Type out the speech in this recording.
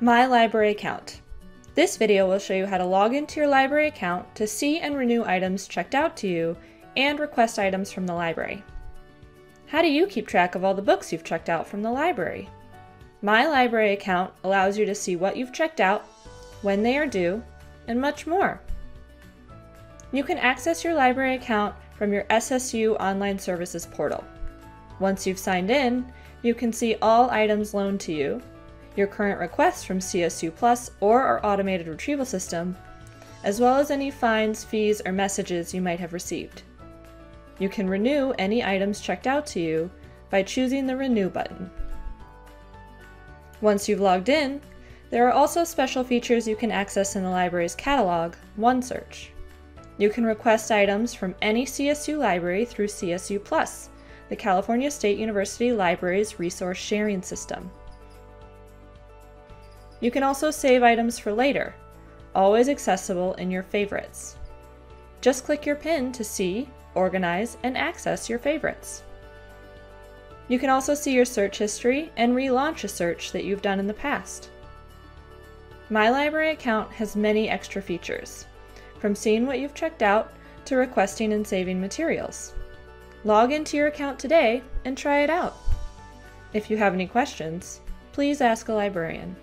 My Library Account. This video will show you how to log into your library account to see and renew items checked out to you and request items from the library. How do you keep track of all the books you've checked out from the library? My Library Account allows you to see what you've checked out, when they are due, and much more. You can access your library account from your SSU Online Services portal. Once you've signed in, you can see all items loaned to you, your current requests from CSU Plus or our automated retrieval system, as well as any fines, fees, or messages you might have received. You can renew any items checked out to you by choosing the Renew button. Once you've logged in, there are also special features you can access in the library's catalog, OneSearch. You can request items from any CSU library through CSU Plus, the California State University Libraries Resource Sharing System. You can also save items for later, always accessible in your favorites. Just click your pin to see, organize, and access your favorites. You can also see your search history and relaunch a search that you've done in the past. My Library account has many extra features, from seeing what you've checked out to requesting and saving materials. Log into your account today and try it out. If you have any questions, please ask a librarian.